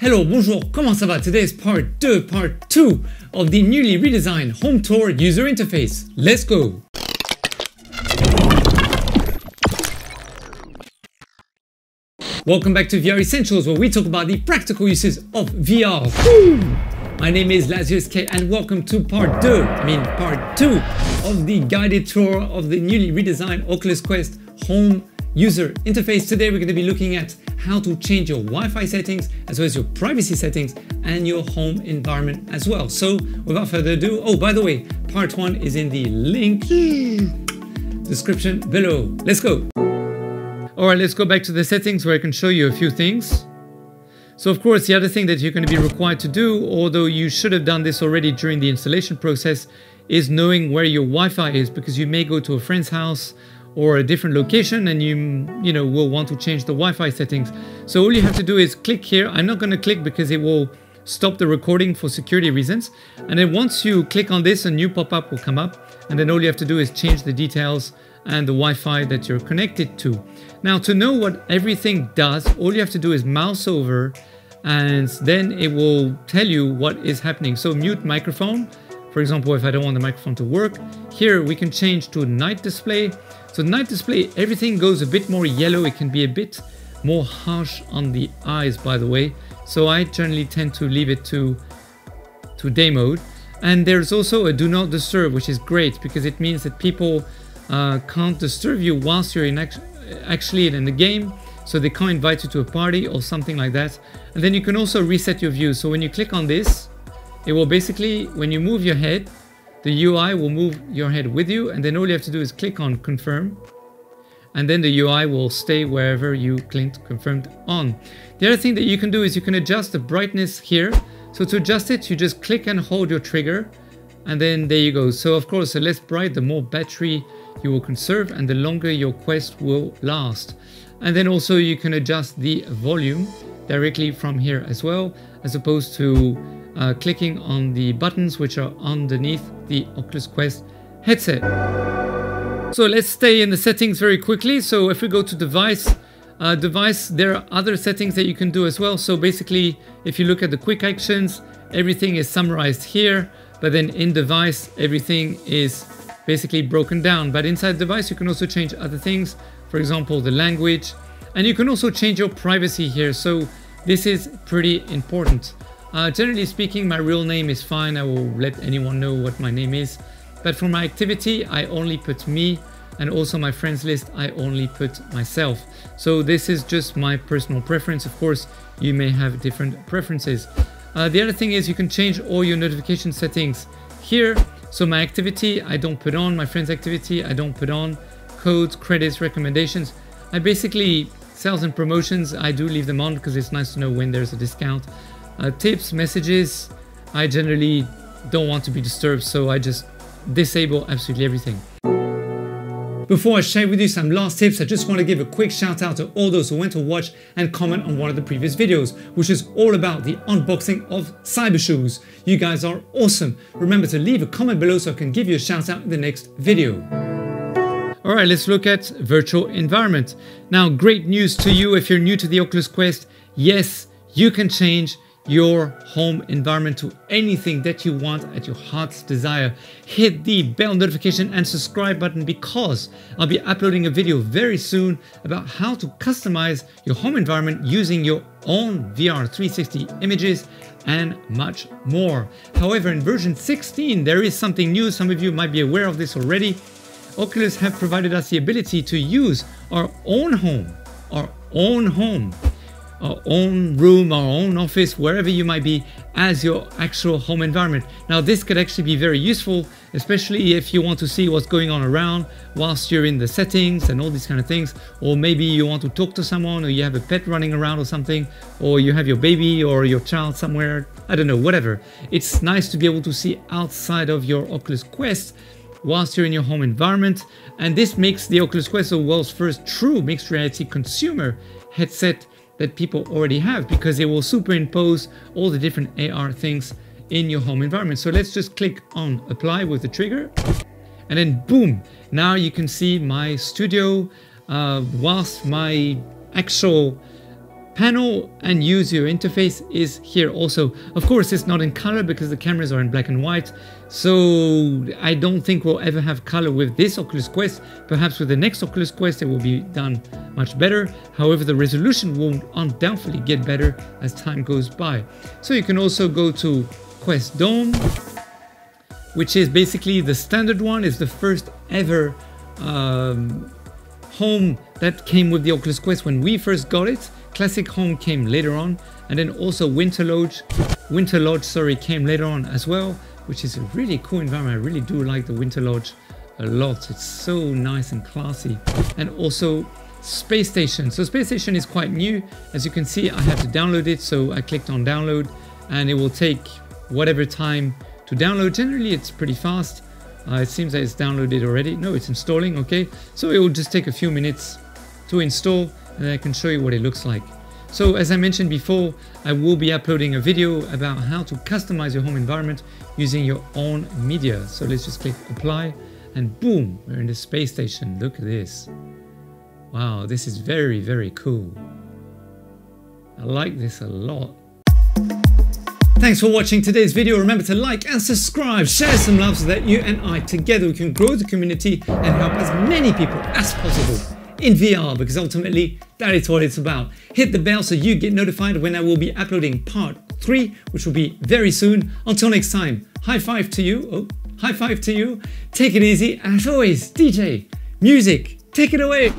Hello, bonjour, comment ça va? Today is part 2, part 2 of the newly redesigned Home Tour user interface. Let's go! Welcome back to VR Essentials where we talk about the practical uses of VR. Woo! My name is Lazius K and welcome to part 2, I mean part 2 of the guided tour of the newly redesigned Oculus Quest home user interface. Today we're going to be looking at how to change your Wi-Fi settings as well as your privacy settings and your home environment as well. So without further ado, oh by the way, part 1 is in the link description below. Let's go! Alright, let's go back to the settings where I can show you a few things. So of course the other thing that you're going to be required to do, although you should have done this already during the installation process, is knowing where your Wi-Fi is because you may go to a friend's house or a different location and you you know will want to change the Wi-Fi settings. So all you have to do is click here. I'm not going to click because it will stop the recording for security reasons. And then once you click on this, a new pop-up will come up. And then all you have to do is change the details and the Wi-Fi that you're connected to. Now to know what everything does, all you have to do is mouse over and then it will tell you what is happening. So mute microphone, for example, if I don't want the microphone to work, here we can change to night display. So night display, everything goes a bit more yellow. It can be a bit more harsh on the eyes, by the way. So I generally tend to leave it to, to day mode. And there's also a do not disturb, which is great because it means that people uh, can't disturb you whilst you're in act actually in the game so they can't invite you to a party or something like that and then you can also reset your view so when you click on this it will basically when you move your head the UI will move your head with you and then all you have to do is click on confirm and then the UI will stay wherever you clicked confirmed on. The other thing that you can do is you can adjust the brightness here. So to adjust it, you just click and hold your trigger and then there you go. So of course, the less bright, the more battery you will conserve and the longer your quest will last. And then also you can adjust the volume directly from here as well, as opposed to uh, clicking on the buttons which are underneath the Oculus Quest headset. So let's stay in the settings very quickly. So if we go to device, uh, device, there are other settings that you can do as well. So basically, if you look at the quick actions, everything is summarized here, but then in device, everything is basically broken down. But inside device, you can also change other things. For example, the language, and you can also change your privacy here. So this is pretty important. Uh, generally speaking, my real name is fine. I will let anyone know what my name is. But for my activity, I only put me and also my friends list, I only put myself. So this is just my personal preference. Of course, you may have different preferences. Uh, the other thing is you can change all your notification settings here. So my activity, I don't put on. My friend's activity, I don't put on. Codes, credits, recommendations. I basically, sales and promotions, I do leave them on because it's nice to know when there's a discount. Uh, tips, messages, I generally don't want to be disturbed. So I just disable absolutely everything. Before I share with you some last tips, I just want to give a quick shout out to all those who went to watch and comment on one of the previous videos, which is all about the unboxing of Cybershoes. You guys are awesome. Remember to leave a comment below so I can give you a shout out in the next video. Alright, let's look at virtual environment. Now, great news to you if you're new to the Oculus Quest. Yes, you can change your home environment to anything that you want at your heart's desire. Hit the bell notification and subscribe button because I'll be uploading a video very soon about how to customize your home environment using your own VR 360 images and much more. However, in version 16, there is something new. Some of you might be aware of this already. Oculus have provided us the ability to use our own home, our own home our own room, our own office, wherever you might be, as your actual home environment. Now, this could actually be very useful, especially if you want to see what's going on around whilst you're in the settings and all these kind of things. Or maybe you want to talk to someone, or you have a pet running around or something, or you have your baby or your child somewhere. I don't know, whatever. It's nice to be able to see outside of your Oculus Quest whilst you're in your home environment. And this makes the Oculus Quest the world's first true mixed reality consumer headset that people already have because it will superimpose all the different AR things in your home environment. So let's just click on apply with the trigger and then boom, now you can see my studio uh, whilst my actual panel and user interface is here also. Of course, it's not in color because the cameras are in black and white. So I don't think we'll ever have color with this Oculus Quest. Perhaps with the next Oculus Quest, it will be done much better. However, the resolution will undoubtedly get better as time goes by. So you can also go to Quest Dome, which is basically the standard one, is the first ever um, home that came with the Oculus Quest when we first got it. Classic Home came later on, and then also Winter Lodge, Winter Lodge, sorry, came later on as well, which is a really cool environment. I really do like the Winter Lodge a lot. It's so nice and classy. And also Space Station. So Space Station is quite new. As you can see, I have to download it. So I clicked on download and it will take whatever time to download. Generally, it's pretty fast. Uh, it seems that it's downloaded already. No, it's installing, okay. So it will just take a few minutes to install and I can show you what it looks like. So as I mentioned before, I will be uploading a video about how to customize your home environment using your own media. So let's just click apply and boom, we're in the space station. Look at this. Wow, this is very, very cool. I like this a lot. Thanks for watching today's video. Remember to like and subscribe, share some love so that you and I together we can grow the community and help as many people as possible in VR because ultimately that is what it's about. Hit the bell so you get notified when I will be uploading part 3 which will be very soon. Until next time, high five to you. Oh, high five to you. Take it easy as always, DJ, music, take it away.